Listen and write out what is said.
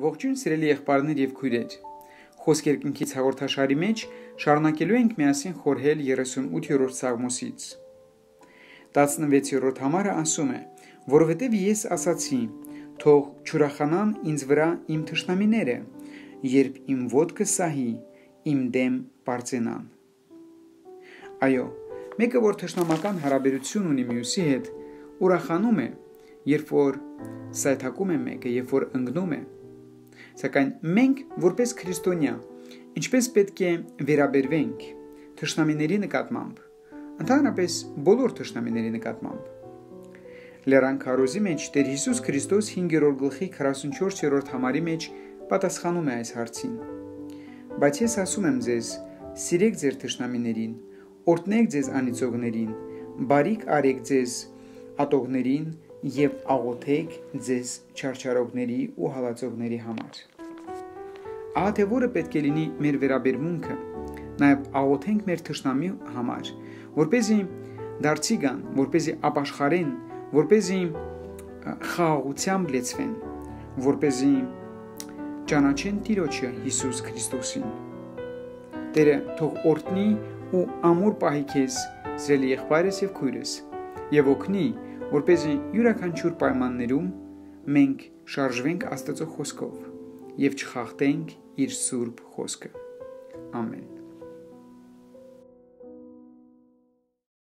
Ողջույն սիրելի եղբայրներ եւ քույրեր։ Խոսք երկնքից հաղորդաշարի մեջ շարունակելու ենք միասին խորհել 38-րդ Սաղմոսից։ 16-րդ համարը ասում է. «Որովհետև ես ասացի. թող ճուրախանան ինձ վրա իմ թշնամիները, երբ իմ ոտքը սահի, իմ դեմ բարձենան»։ Այո, մեկը որ թշնամական հարաբերություն ունի մյուսի հետ, ուրախանում է, երբ որ սայթակում է մեկը, երբ որ ընկնում է Սակայն մենք որպես քրիստոնյա ինչպես պետք է վերաբերվենք թշնամիների նկատմամբ, ընդհանրապես բոլոր թշնամիների նկատմամբ։ Լերան քարոզի մեջ Տեր Հիսուս Քրիստոս 5-րդ գլխի 44-րդ համարի մեջ պատասխանում է այս հարցին։ Բայց ես ասում եմ ձեզ, սիրեք ձեր թշնամիներին, օրտնեք ձեզ անիծողներին, բարիք արեք ձեզ ատողներին եւ աղոթեք ձեզ չարչարողների ու հալածողների համար։ Ահա թե որը պետք է լինի մեր վերաբերմունքը, նաեւ աղոթենք մեր ճշնամի համար, որպեսզի դարձի գան, որպեսզի ապաշխարեն, որպեսզի խաղաղությամբ լեցվեն, որպեսզի ճանաչեն Տիրոջը Հիսուս Քրիստոսին։ Տերը թող օրհնի ու ամուր պահի քեզ, սիրելի եղբայրս եւ քույրս, եւ օգնի որ เป զի յուրաքանչյուր պայմաններում մենք շարժվենք Աստծո խոսքով եւ չխախտենք իր սուրբ խոսքը։ Ամեն։